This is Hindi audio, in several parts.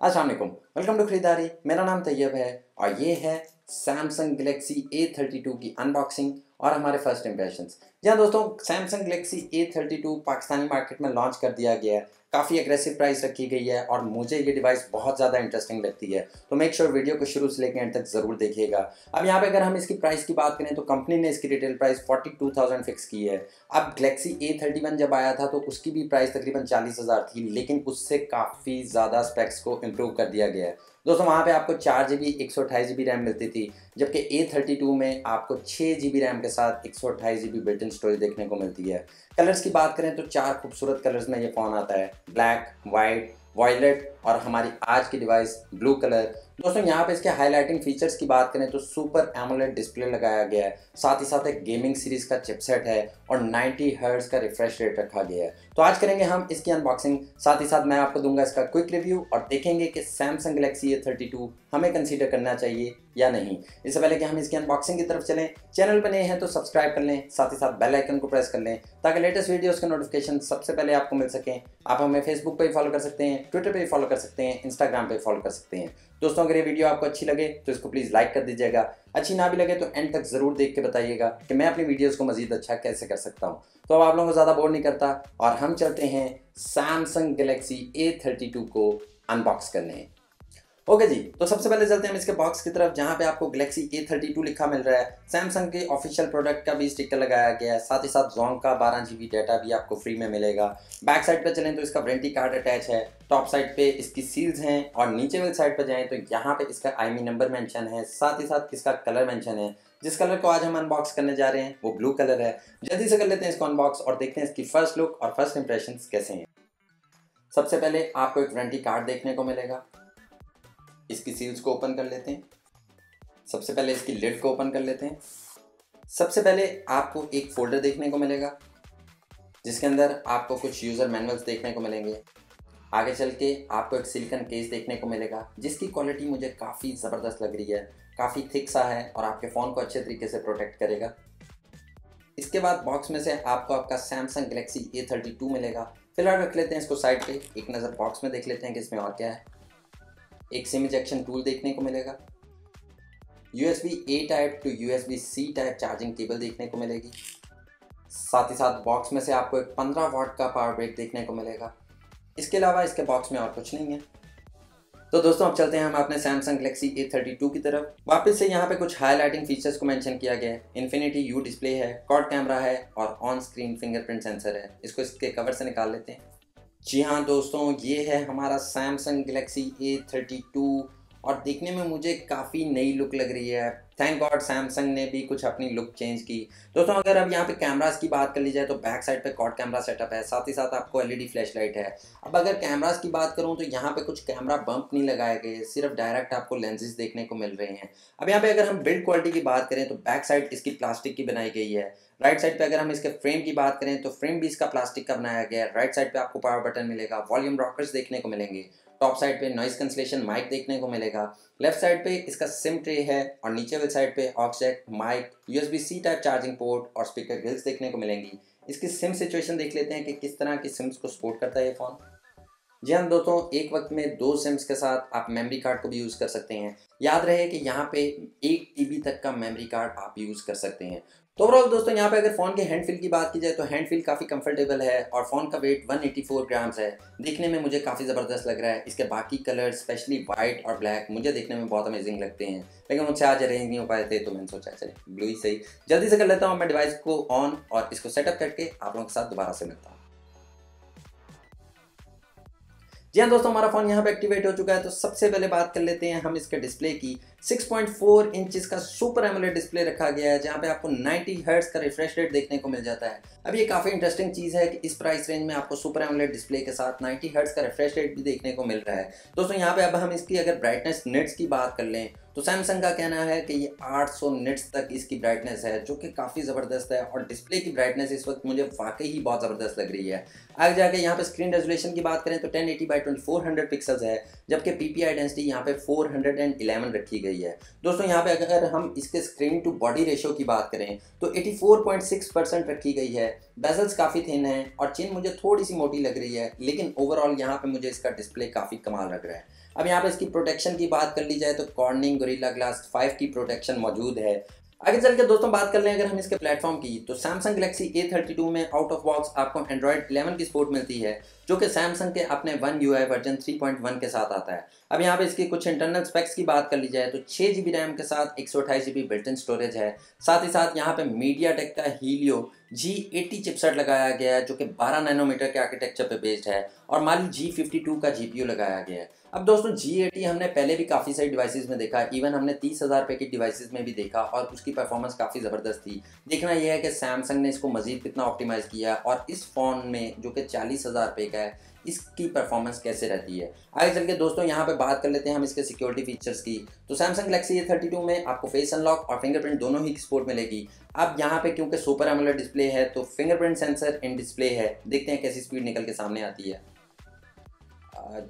अस्सलाम वालेकुम वेलकम टू खरीदारी। मेरा नाम तैयब है और ये है Samsung Galaxy A thirty two की अनबॉक्सिंग और हमारे फ़र्स्ट इम्प्रेशन जी हाँ दोस्तों Samsung Galaxy A thirty two Pakistani market में लॉन्च कर दिया गया है। काफ़ी एग्रेसिव प्राइस रखी गई है और मुझे ये डिवाइस बहुत ज़्यादा इंटरेस्टिंग लगती है। तो मेक श्योर वीडियो को शुरू से लेकर एंड तक ज़रूर देखिएगा। अब यहाँ पे अगर हम इसकी प्राइस की बात करें तो कंपनी ने इसकी retail price forty two thousand fix की है। अब गलेक्सी ए थर्टी वन जब आया था तो उसकी भी प्राइस तकरीबन चालीस हज़ार थी, लेकिन उससे काफ़ी ज़्यादा स्पेक्स को इम्प्रूव कर दिया गया है। दोस्तों, वहाँ पे आपको चार जी बी एक सौ अट्ठाईस जी बी रैम मिलती थी, जबकि ए थर्टी टू में आपको छः जी बी रैम के साथ एक सौ अट्ठाईस जी बी बिल्ट स्टोरेज देखने को मिलती है। कलर्स की बात करें तो चार खूबसूरत कलर्स में ये फ़ोन आता है। ब्लैक वाइट वॉयलेट और हमारी आज की डिवाइस ब्लू कलर दोस्तों, यहाँ पे इसके हाईलाइटिंग फीचर्स की बात करें तो सुपर एमोलेट डिस्प्ले लगाया गया है। साथ ही साथ एक गेमिंग सीरीज़ का चिपसेट है और 90 हर्ट्ज का रिफ्रेश रेट रखा गया है। तो आज करेंगे हम इसकी अनबॉक्सिंग साथ ही साथ मैं आपको दूँगा इसका क्विक रिव्यू और देखेंगे कि सैमसंग गलेक्सी ए थर्टी हमें कंसिडर करना चाहिए या नहीं। इससे पहले कि हम इसकी अनबॉक्सिंग की तरफ़ चलें चैनल पर नए हैं तो सब्सक्राइब कर लें, साथ ही साथ बेल आइकन को प्रेस कर लें, ताकि लेटेस्ट वीडियोस के नोटिफिकेशन सबसे पहले आपको मिल सकें। आप हमें फेसबुक पर फॉलो कर सकते हैं ट्विटर पर भी फॉलो कर सकते हैं इंस्टाग्राम पर फॉलो कर सकते हैं। दोस्तों अगर ये वीडियो आपको अच्छी लगे तो इसको प्लीज़ लाइक कर दीजिएगा। अच्छी ना भी लगे तो एंड तक ज़रूर देख के बताइएगा कि मैं अपनी वीडियोस को मज़ीद अच्छा कैसे कर सकता हूँ। तो अब आप लोगों को ज़्यादा बोर नहीं करता, और हम चलते हैं सैमसंग गैलेक्सी ए को अनबॉक्स करने। ओके जी तो सबसे पहले चलते हैं हम इसके बॉक्स की तरफ़, जहाँ पे आपको गलेक्सी ए थर्टी टू लिखा मिल रहा है। सैमसंग के ऑफिशियल प्रोडक्ट का भी स्टिकर लगाया गया है। साथ ही साथ जोंग का बारह जी डाटा भी आपको फ्री में मिलेगा। बैक साइड पे चलें तो इसका वारंटी कार्ड अटैच है। टॉप साइड पे इसकी सील्स हैं और नीचे वाली साइड पर जाएँ तो यहाँ पे इसका आई नंबर मैंशन है। साथ ही साथ इसका कलर मैंशन है। जिस कलर को आज हम अनबॉक्स करने जा रहे हैं, वो ब्लू कलर है। जल्दी से कर लेते हैं इसको अनबॉक्स और देखते हैं इसकी फ़र्स्ट लुक और फ़र्स्ट इंप्रेशन कैसे हैं। सबसे पहले आपको एक वारंटी कार्ड देखने को मिलेगा। इसकी सील्स को ओपन कर लेते हैं। सबसे पहले इसकी लिड को ओपन कर लेते हैं। सबसे पहले आपको एक फोल्डर देखने को मिलेगा, जिसके अंदर आपको कुछ यूज़र मैनुअल्स देखने को मिलेंगे। आगे चल के आपको एक सिलिकन केस देखने को मिलेगा, जिसकी क्वालिटी मुझे काफ़ी ज़बरदस्त लग रही है, काफ़ी थिक सा है और आपके फ़ोन को अच्छे तरीके से प्रोटेक्ट करेगा। इसके बाद बॉक्स में से आपको आपका Samsung Galaxy A thirty two मिलेगा। फ़िलहाल रख लेते हैं इसको साइड पे। एक नज़र बॉक्स में देख लेते हैं कि इसमें और क्या है। एक सिम इजेक्शन टूल देखने को मिलेगा। U S B A type to U S B C type charging cable देखने को मिलेगी। साथ ही साथ बॉक्स में से आपको एक 15 वाट का पावर ब्रेक देखने को मिलेगा। इसके अलावा इसके बॉक्स में और कुछ नहीं है। तो दोस्तों, अब चलते हैं हम अपने Samsung Galaxy A thirty two की तरफ़। वापस से यहाँ पे कुछ हाईलाइटिंग फीचर्स को मेंशन किया गया है। इन्फिनिटी यू डिस्प्ले है कॉड कैमरा है और ऑन स्क्रीन फिंगरप्रिंट सेंसर है। इसको इसके कवर से निकाल लेते हैं। जी हाँ दोस्तों, ये है हमारा Samsung Galaxy A thirty two और देखने में मुझे काफ़ी नई लुक लग रही है। थैंक गॉड सैमसंग ने भी कुछ अपनी लुक चेंज की। दोस्तों, अगर अब यहाँ पे कैमरास की बात कर ली जाए तो बैक साइड पे कॉड कैमरा सेटअप है, साथ ही साथ आपको एलईडी फ्लैशलाइट है। अब अगर कैमरास की बात करूँ तो यहाँ पे कुछ कैमरा बम्प नहीं लगाए गए, सिर्फ़ डायरेक्ट आपको लेंसेज देखने को मिल रहे हैं। अब यहाँ पे अगर हम बिल्ड क्वालिटी की बात करें तो बैक साइड इसकी प्लास्टिक की बनाई गई है। राइट साइड पे अगर हम इसके फ्रेम की बात करें तो फ्रेम भी इसका प्लास्टिक का बनाया गया है। राइट साइड पे आपको पावर बटन मिलेगा वॉल्यूम रॉकर्स देखने को मिलेंगे। टॉप साइड पे नॉइस कैंसलेशन माइक देखने को मिलेगा। लेफ़्ट साइड पे इसका सिम ट्रे है और नीचे वाली साइड पे ऑक्सेट mic USB C type charging port और स्पीकर ग्रिल्स देखने को मिलेंगी। इसकी सिम सिचुएशन देख लेते हैं कि किस तरह की सिम्स को सपोर्ट करता है ये फ़ोन जी हाँ दोस्तों, एक वक्त में दो सिम्स के साथ आप मेमोरी कार्ड को भी यूज़ कर सकते हैं। याद रहे कि यहाँ पे एक टीबी तक का मेमोरी कार्ड आप यूज़ कर सकते हैं। तो ओवरऑल दोस्तों, यहाँ पे अगर फ़ोन के हैंड फील की बात की जाए तो हैंड फील काफ़ी कंफर्टेबल है और फ़ोन का वेट 184 ग्राम्स है। देखने में मुझे काफ़ी ज़बरदस्त लग रहा है। इसके बाकी कलर स्पेशली वाइट और ब्लैक मुझे देखने में बहुत अमेजिंग लगते हैं। लेकिन मुझसे आज अरेंज नहीं हो पाए थे तो मैंने सोचा चले ब्लू ही सही। जल्दी से कर लेता हूँ, मैं डिवाइस को ऑन और इसको सेटअप करके आप लोगों के साथ दोबारा से मिलता हूँ। जी हाँ दोस्तों, हमारा फ़ोन यहाँ पे एक्टिवेट हो चुका है तो सबसे पहले बात कर लेते हैं हम इसके डिस्प्ले की। 6.4 इंचेस का सुपर एमोलेड डिस्प्ले रखा गया है, जहाँ पे आपको 90 हर्ट्स का रिफ्रेश रेट देखने को मिल जाता है। अब ये काफ़ी इंटरेस्टिंग चीज़ है कि इस प्राइस रेंज में आपको सुपर एमोलेड डिस्प्ले के साथ 90 हर्ट्स का रिफ्रेश रेट भी देखने को मिल रहा है। दोस्तों, यहाँ पे अब हम इसकी अगर ब्राइटनेस नेट्स की बात कर लें तो सैमसंग का कहना है कि ये 800 निट्स तक इसकी ब्राइटनेस है, जो कि काफ़ी ज़बरदस्त है और डिस्प्ले की ब्राइटनेस इस वक्त मुझे वाकई ही बहुत ज़बरदस्त लग रही है। आगे जाके यहाँ पे स्क्रीन रेजोल्यूशन की बात करें तो 1080 एटी बाई ट्वेंटी पिक्सल्स है, जबकि पी पी आई डेंसिटी यहाँ पे 411 रखी गई है। दोस्तों, यहाँ पे अगर हम इसके स्क्रीन टू बॉडी रेशियो की बात करें तो 84.6 परसेंट रखी गई है। बेजल्स काफ़ी थिन है और चिन मुझे थोड़ी सी मोटी लग रही है, लेकिन ओवरऑल यहाँ पे मुझे इसका डिस्प्ले काफ़ी कमाल लग रहा है। अब यहाँ पे इसकी प्रोटेक्शन की बात कर ली जाए तो कॉर्निंग गोरिल्ला ग्लास 5 की प्रोटेक्शन मौजूद है। आगे चल के दोस्तों बात कर लें अगर हम इसके प्लेटफॉर्म की तो Samsung Galaxy A thirty two में आउट ऑफ़ बॉक्स आपको एंड्रॉइड 11 की सपोर्ट मिलती है, जो कि सैमसंग के अपने वन यू आई वर्जन 3.1 के साथ आता है। अब यहाँ पे इसकी कुछ इंटरनल स्पेक्स की बात कर ली जाए तो छः जी बी रैम के साथ एक सौ अठाईस जी बिल्टन स्टोरेज है। साथ ही साथ यहाँ पे मीडिया टेक का हीलियो जी एटी चिपसेट लगाया गया है, जो कि 12 नैनोमीटर के आर्किटेक्चर पे बेस्ड है, और माली जी फिफ्टी टू का जी लगाया गया है। अब दोस्तों जी एटी हमने पहले भी काफ़ी सारी डिवाइसेस में देखा इवन हमने तीस हज़ार रुपये की डिवाइसेस में भी देखा, और उसकी परफॉर्मेंस काफ़ी ज़बरदस्त थी। देखना यह है कि सैमसंग ने इसको मज़ीद कितना ऑप्टिमाइज़ किया, और इस फ़ोन में जो कि चालीस हज़ार रुपये का है इसकी परफॉर्मेंस कैसे रहती है? आगे चल के दोस्तों, यहाँ पे बात कर लेते हैं हम इसके सिक्योरिटी फीचर्स की। तो Samsung Galaxy A thirty two में आपको फेस अनलॉक और फिंगरप्रिंट दोनों ही सपोर्ट मिलेगी। अब यहाँ पे क्योंकि सुपर एमुलर डिस्प्ले है तो फिंगरप्रिंट सेंसर इन डिस्प्ले है। देखते हैं कैसी स्पीड निकल के सामने आती है।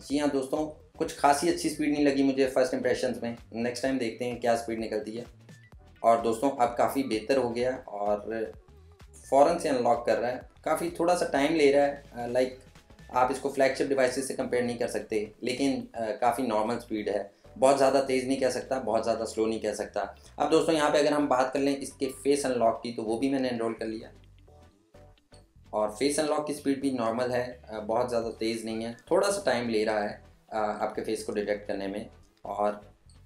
जी हाँ दोस्तों, कुछ खासी अच्छी स्पीड नहीं लगी मुझे फ़र्स्ट इंप्रेशन में। नेक्स्ट टाइम देखते हैं क्या स्पीड निकलती है। और दोस्तों, अब काफ़ी बेहतर हो गया और फ़ौरन से अनलॉक कर रहा है। काफ़ी थोड़ा सा टाइम ले रहा है लाइक आप इसको फ्लैगशिप डिवाइसेस से कंपेयर नहीं कर सकते, लेकिन काफ़ी नॉर्मल स्पीड है। बहुत ज़्यादा तेज़ नहीं कह सकता, बहुत ज़्यादा स्लो नहीं कह सकता। अब दोस्तों, यहाँ पे अगर हम बात कर लें इसके फेस अनलॉक की तो वो भी मैंने इनरोल कर लिया। और फेस अनलॉक की स्पीड भी नॉर्मल है बहुत ज़्यादा तेज़ नहीं है। थोड़ा सा टाइम ले रहा है आपके फेस को डिटेक्ट करने में। और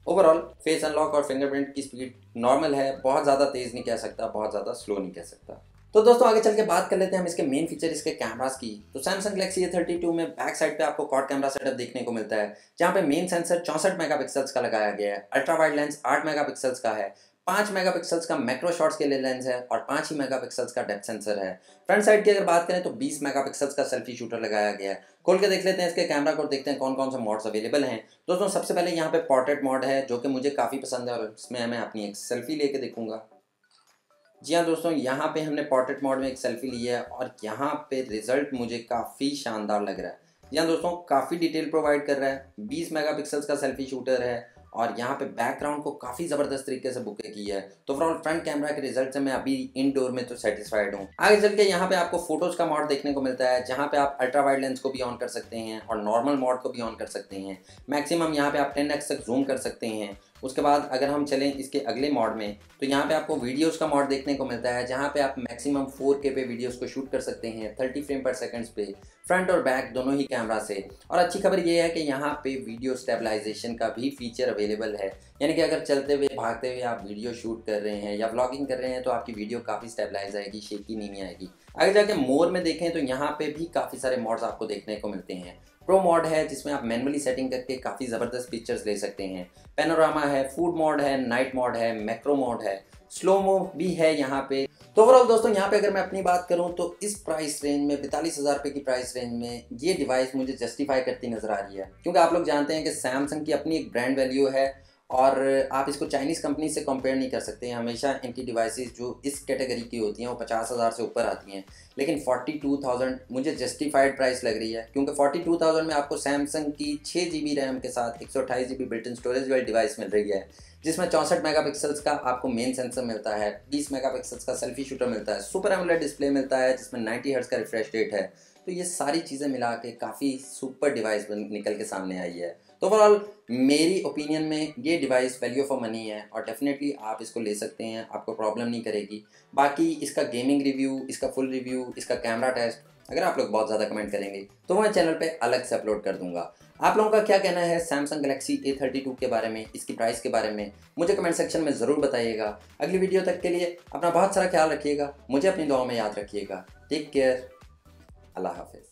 ओवरऑल फेस अनलॉक और फिंगरप्रिंट की स्पीड नॉर्मल है, बहुत ज़्यादा तेज़ नहीं कह सकता, बहुत ज़्यादा स्लो नहीं कह सकता। तो दोस्तों, आगे चल के बात कर लेते हैं हम इसके मेन फीचर इसके कैमरास की। तो Samsung Galaxy A thirty two में बैक साइड पे आपको कॉड कैमरा सेटअप देखने को मिलता है, जहाँ पे मेन सेंसर चौंसठ मेगापिक्सल्स का लगाया गया है अल्ट्रा वाइड लेंस आठ मेगापिक्सल्स का है, पाँच मेगापिक्सल्स का मैक्रो शॉट्स के लिए लेंस है और पाँच ही मेगापिक्सल्स का डेप्थ सेंसर है। फ्रंट साइड की अगर बात करें तो बीस मेगापिक्सल्स का सेल्फी शूटर लगाया गया है। खोल के देख लेते हैं इसके कैमरा को देखते हैं कौन कौन से मॉड्स अवेलेबल हैं। दोस्तों, सबसे पहले यहाँ पे पोर्ट्रेट मॉड है, जो कि मुझे काफ़ी पसंद है और इसमें मैं अपनी एक सेल्फी लेके देखूँगा। जी हाँ दोस्तों, यहाँ पे हमने पोर्ट्रेट मोड में एक सेल्फी ली है और यहाँ पे रिज़ल्ट मुझे काफ़ी शानदार लग रहा है। यहाँ दोस्तों, काफ़ी डिटेल प्रोवाइड कर रहा है। 20 मेगापिक्सल्स का सेल्फी शूटर है और यहाँ पे बैकग्राउंड को काफ़ी ज़बरदस्त तरीके से बुके की है। तो ओवरऑल फ्रंट कैमरा के रिज़ल्ट से मैं अभी इनडोर में तो सेटिस्फाइड हूँ। आगे चल के यहाँ पे आपको फ़ोटोज़ का मॉड देखने को मिलता है, जहाँ पे आप अल्ट्रा वाइड लेंस को भी ऑन कर सकते हैं और नॉर्मल मॉड को भी ऑन कर सकते हैं। मैक्सिमम यहाँ पे आप टेन एक्स तक जूम कर सकते हैं। उसके बाद अगर हम चलें इसके अगले मॉड में तो यहाँ पे आपको वीडियोस का मॉड देखने को मिलता है, जहाँ पे आप मैक्सिमम 4K पे वीडियोस को शूट कर सकते हैं 30 फ्रेम पर सेकंड्स पे फ्रंट और बैक दोनों ही कैमरा से। और अच्छी खबर ये है कि यहाँ पे वीडियो स्टेबलाइजेशन का भी फीचर अवेलेबल है। यानी कि अगर चलते हुए, भागते हुए आप वीडियो शूट कर रहे हैं या व्लॉगिंग कर रहे हैं तो आपकी वीडियो काफ़ी स्टेबलाइज आएगी शेकी नहीं आएगी। आगे जाके मोर में देखें तो यहाँ पे भी काफ़ी सारे मॉड्स आपको देखने को मिलते हैं। प्रो मॉड है, जिसमें आप मैनुअली सेटिंग करके काफ़ी ज़बरदस्त पिक्चर्स ले सकते हैं। पेनोरामा है फ़ूड मॉड है नाइट मॉड है मैक्रो मॉड है। स्लो मो भी है यहाँ पे। तो ओवरऑल दोस्तों, यहाँ पे अगर मैं अपनी बात करूँ तो इस प्राइस रेंज में, पैंतालीस हज़ार की प्राइस रेंज में, ये डिवाइस मुझे जस्टिफाई करती नज़र आ रही है। क्योंकि आप लोग जानते हैं कि सैमसंग की अपनी एक ब्रांड वैल्यू है और आप इसको चाइनीज़ कंपनी से कंपेयर नहीं कर सकते। हमेशा इनकी डिवाइसेस जो इस कैटेगरी की होती हैं, वो पचास हज़ार से ऊपर आती हैं। लेकिन फोर्टी टू थाउज़ेंड मुझे जस्टिफाइड प्राइस लग रही है, क्योंकि फोर्टी टू थाउज़ेंड में आपको सैमसंग की छः जी बी रैम के साथ एक सौ अट्ठाईस G B built in storage वाली डिवाइस मिल रही है, जिसमें चौंसठ मेगा पिक्सल्स का आपको मेन सेंसर मिलता है, बीस मेगा पिक्सल्स का सेल्फी शूटर मिलता है सुपर एमुलेट डिस्प्ले मिलता है, जिसमें नाइन्टी हर्ट्स का रिफ्रेश रेट है। तो ये सारी चीज़ें मिला के काफ़ी सुपर डिवाइस निकल के सामने आई है। तो ओवरऑल मेरी ओपिनियन में ये डिवाइस वैल्यू फॉर मनी है और डेफिनेटली आप इसको ले सकते हैं, आपको प्रॉब्लम नहीं करेगी। बाकी इसका गेमिंग रिव्यू इसका फुल रिव्यू इसका कैमरा टेस्ट अगर आप लोग बहुत ज़्यादा कमेंट करेंगे तो मैं चैनल पे अलग से अपलोड कर दूँगा। आप लोगों का क्या कहना है Samsung Galaxy A thirty two के बारे में, इसकी प्राइस के बारे में? मुझे कमेंट सेक्शन में ज़रूर बताइएगा। अगली वीडियो तक के लिए अपना बहुत सारा ख्याल रखिएगा। मुझे अपनी दुआ में याद रखिएगा। टेक केयर अल्लाह हाफिज़।